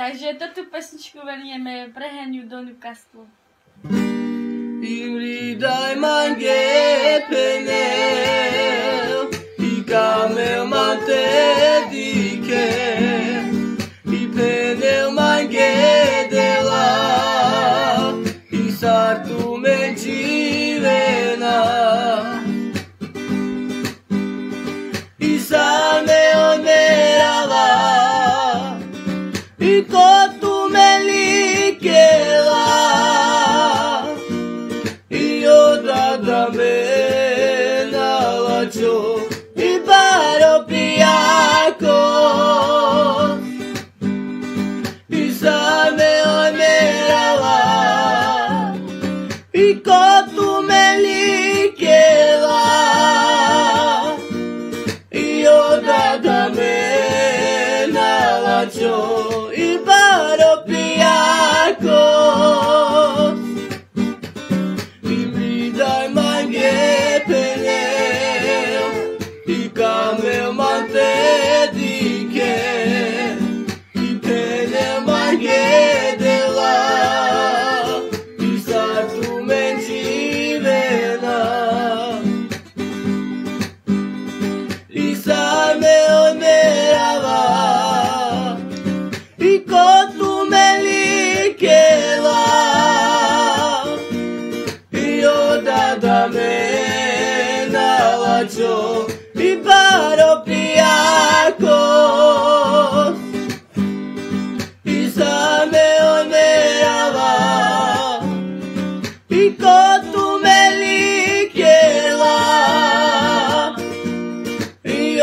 Takže tato pesničku venujeme Breheniu do Newcastle. Juli daj man gepenel, i gamel man tedike, i penel man gedela, i sartu men da da me la cho i baro piaco I same onera la I kotu me likela Io da da me la i baro bacio i parroquiacos Isa me omerava i cotu me likela i